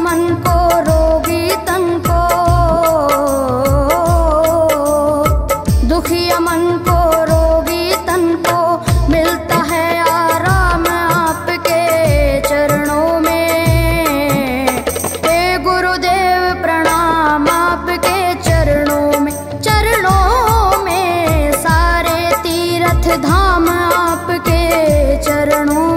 मन को, रोगी तन को। दुखी मन को, रोगी तन को। मिलता है आराम आपके चरणों में। हे गुरुदेव, प्रणाम आपके चरणों में। चरणों में सारे तीर्थ धाम आपके चरणों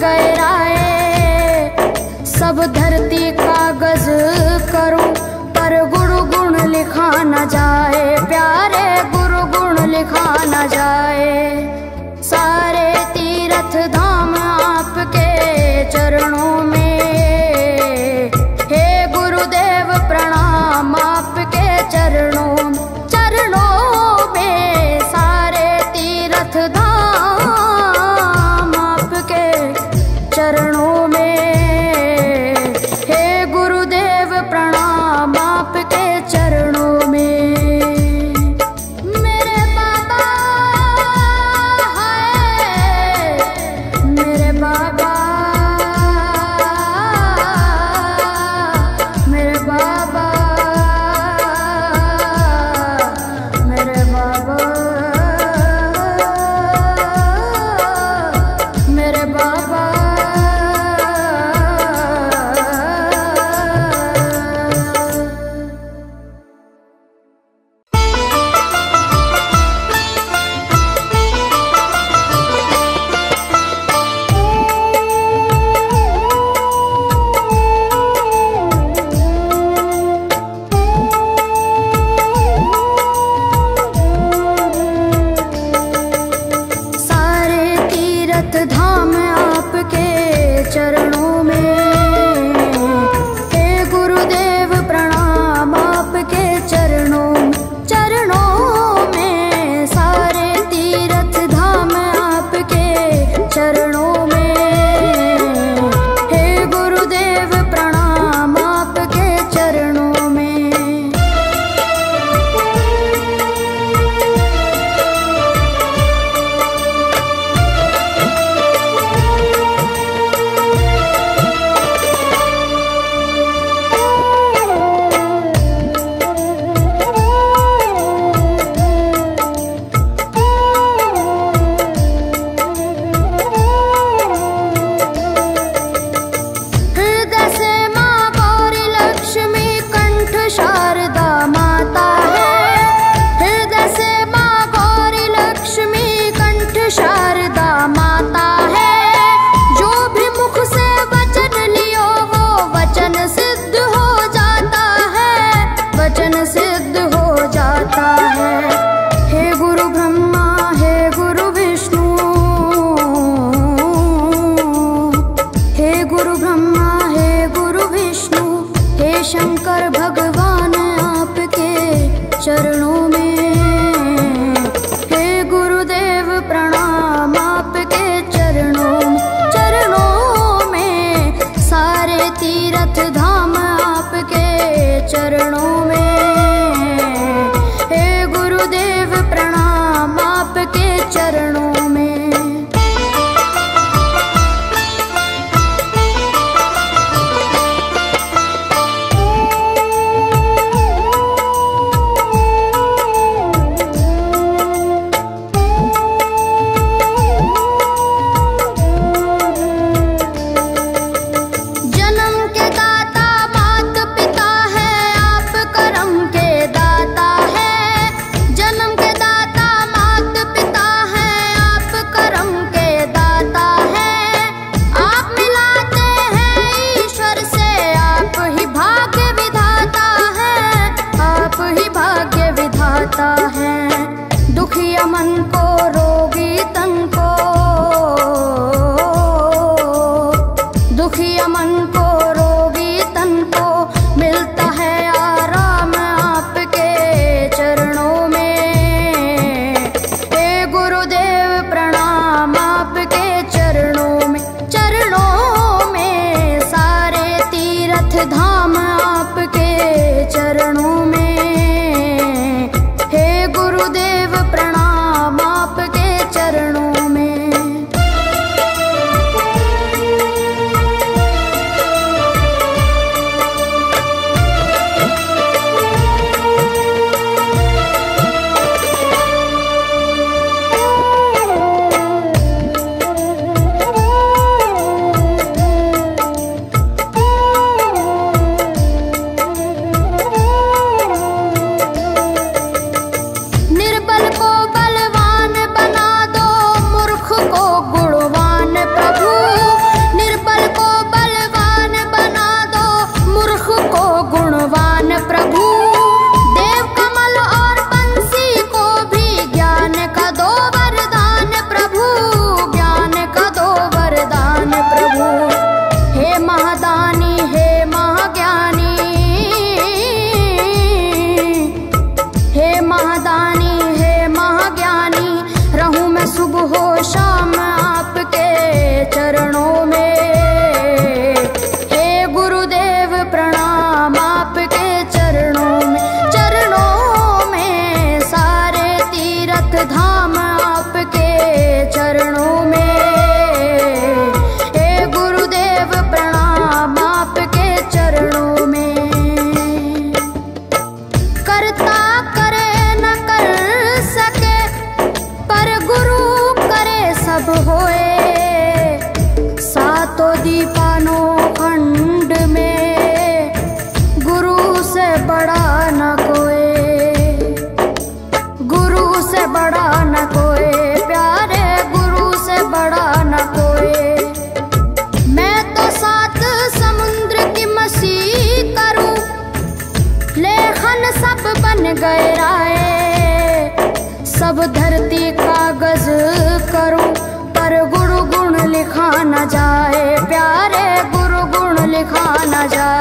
गए राय सब धन गहराए सब धरती कागज़ करूँ, पर गुण गुण लिखा न जाए। प्यारे गुरु गुण लिखा न जाए।